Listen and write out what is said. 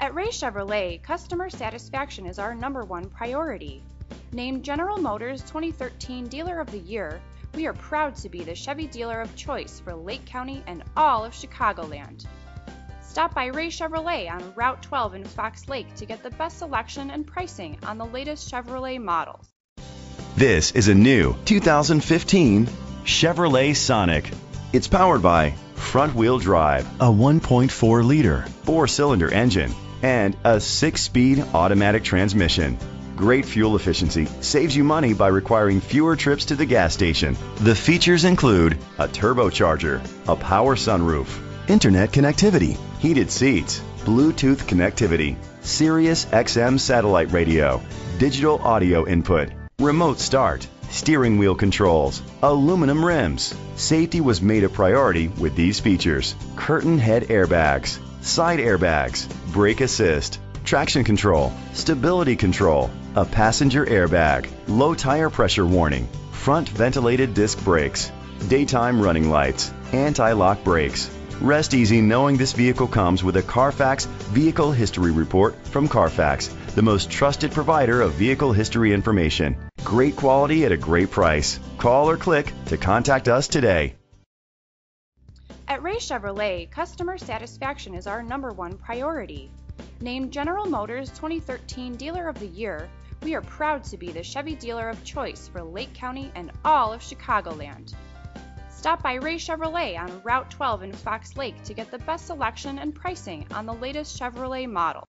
At Ray Chevrolet, customer satisfaction is our number one priority. Named General Motors 2013 Dealer of the Year, we are proud to be the Chevy dealer of choice for Lake County and all of Chicagoland. Stop by Ray Chevrolet on Route 12 in Fox Lake to get the best selection and pricing on the latest Chevrolet models. This is a new 2015 Chevrolet Sonic. It's powered by front wheel drive, a 1.4 liter four cylinder engine, and a six speed automatic transmission. Great fuel efficiency saves you money by requiring fewer trips to the gas station. The features include a turbocharger, a power sunroof, internet connectivity, heated seats, Bluetooth connectivity, Sirius XM satellite radio, digital audio input, remote start, steering wheel controls, aluminum rims. Safety was made a priority with these features curtain head airbags, side airbags, brake assist, traction control, stability control, a passenger airbag, low tire pressure warning, front ventilated disc brakes, daytime running lights, anti lock brakes. Rest easy knowing this vehicle comes with a Carfax Vehicle History Report from Carfax, the most trusted provider of vehicle history information. Great quality at a great price. Call or click to contact us today. At Ray Chevrolet, customer satisfaction is our number one priority. Named General Motors 2013 Dealer of the Year, we are proud to be the Chevy dealer of choice for Lake County and all of Chicagoland. Stop by Ray Chevrolet on Route 12 in Fox Lake to get the best selection and pricing on the latest Chevrolet models.